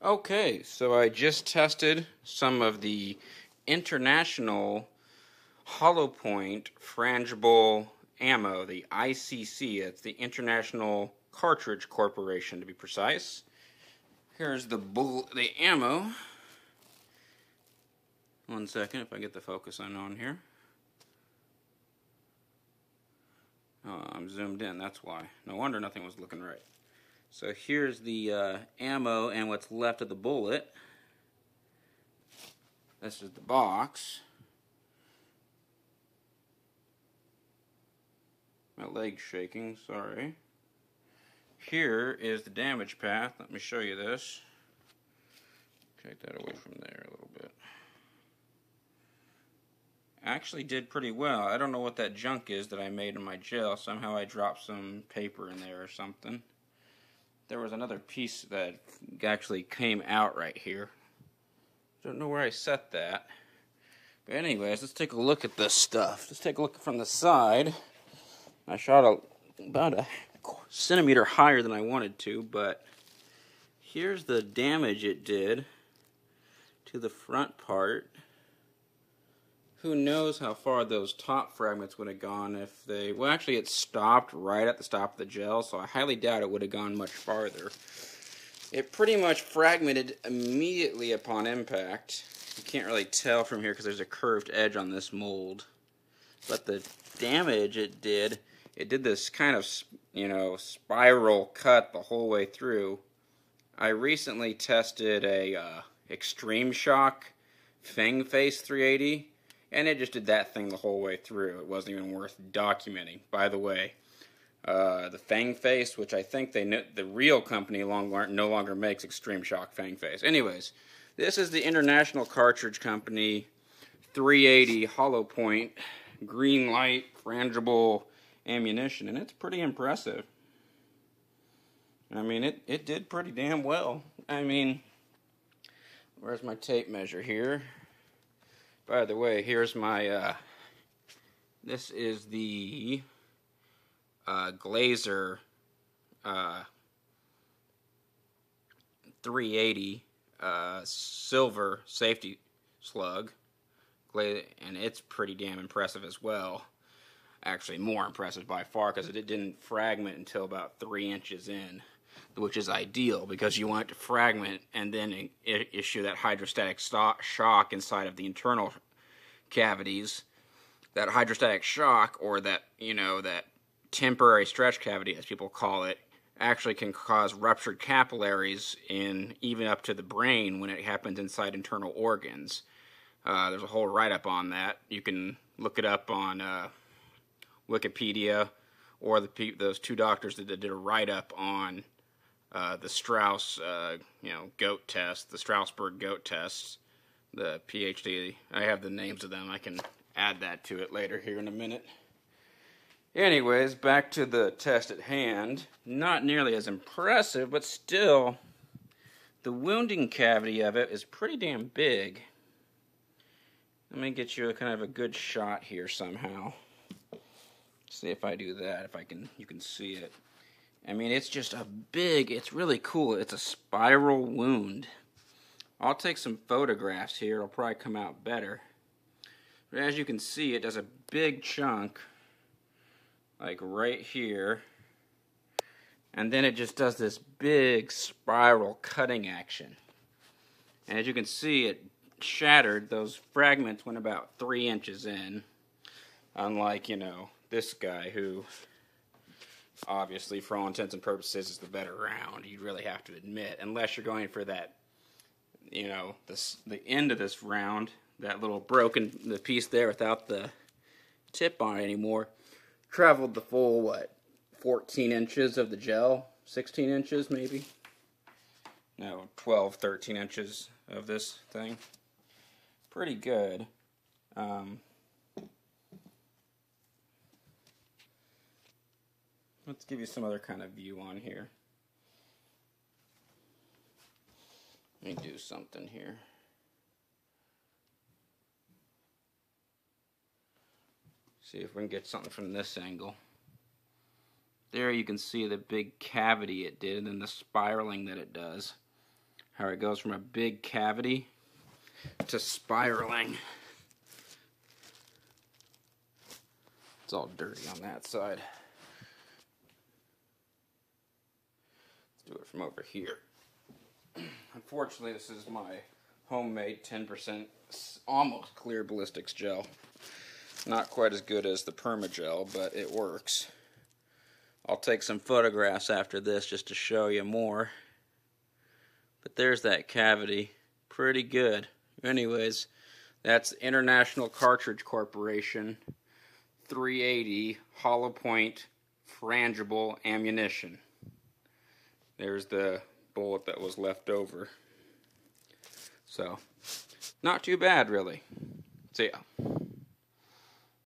Okay, so I just tested some of the international hollow point frangible ammo, the ICC. It's the International Cartridge Corporation to be precise. Here's the bull the ammo. One second if I get the focus on on here. Oh, I'm zoomed in, that's why. No wonder nothing was looking right. So here's the uh, ammo and what's left of the bullet. This is the box. My leg's shaking, sorry. Here is the damage path. Let me show you this. Take that away from there a little bit. Actually did pretty well. I don't know what that junk is that I made in my gel. Somehow I dropped some paper in there or something. There was another piece that actually came out right here. Don't know where I set that. But anyways, let's take a look at this stuff. Let's take a look from the side. I shot a, about a centimeter higher than I wanted to, but here's the damage it did to the front part. Who knows how far those top fragments would have gone if they... Well, actually, it stopped right at the stop of the gel, so I highly doubt it would have gone much farther. It pretty much fragmented immediately upon impact. You can't really tell from here because there's a curved edge on this mold. But the damage it did, it did this kind of, you know, spiral cut the whole way through. I recently tested a uh, Extreme Shock Fang Face 380 and it just did that thing the whole way through. It wasn't even worth documenting. By the way, uh, the Fang Face, which I think they know, the real company long, no longer makes Extreme Shock Fang Face. Anyways, this is the International Cartridge Company 380 hollow point green light frangible ammunition, and it's pretty impressive. I mean, it, it did pretty damn well. I mean, where's my tape measure here? By the way, here's my, uh, this is the uh, Glaser uh, 380 uh, silver safety slug, and it's pretty damn impressive as well. Actually, more impressive by far because it didn't fragment until about three inches in which is ideal because you want it to fragment and then issue that hydrostatic shock inside of the internal cavities. That hydrostatic shock, or that, you know, that temporary stretch cavity, as people call it, actually can cause ruptured capillaries in even up to the brain when it happens inside internal organs. Uh, there's a whole write up on that. You can look it up on uh, Wikipedia or the those two doctors that did a write up on uh, the Strauss, uh, you know, goat test, the Strasbourg goat test, the PhD. I have the names of them. I can add that to it later here in a minute. Anyways, back to the test at hand. Not nearly as impressive, but still, the wounding cavity of it is pretty damn big. Let me get you a kind of a good shot here somehow. See if I do that, if I can, you can see it. I mean, it's just a big, it's really cool. It's a spiral wound. I'll take some photographs here. It'll probably come out better. But as you can see, it does a big chunk, like right here. And then it just does this big spiral cutting action. And as you can see, it shattered. Those fragments went about three inches in. Unlike, you know, this guy who obviously, for all intents and purposes, is the better round. You'd really have to admit, unless you're going for that, you know, this the end of this round, that little broken the piece there without the tip on it anymore, traveled the full what, 14 inches of the gel, 16 inches maybe. No, 12, 13 inches of this thing. Pretty good. Um, Let's give you some other kind of view on here. Let me do something here. See if we can get something from this angle. There you can see the big cavity it did and then the spiraling that it does. how it goes from a big cavity to spiraling. It's all dirty on that side. Let's do it from over here. Unfortunately, this is my homemade 10% almost clear ballistics gel. Not quite as good as the Permagel, but it works. I'll take some photographs after this just to show you more. But there's that cavity. Pretty good. Anyways, that's International Cartridge Corporation 380 hollow point frangible ammunition. There's the bullet that was left over. So, not too bad, really. See ya.